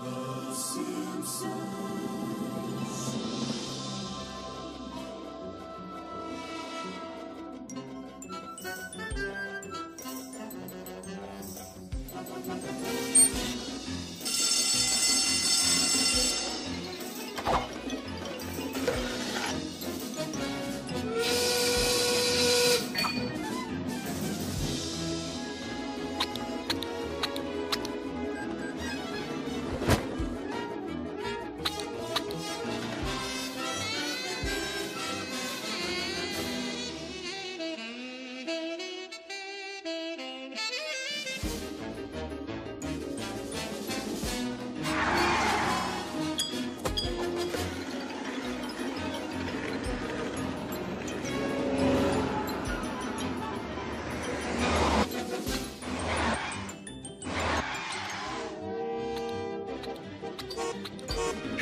Simpsons. you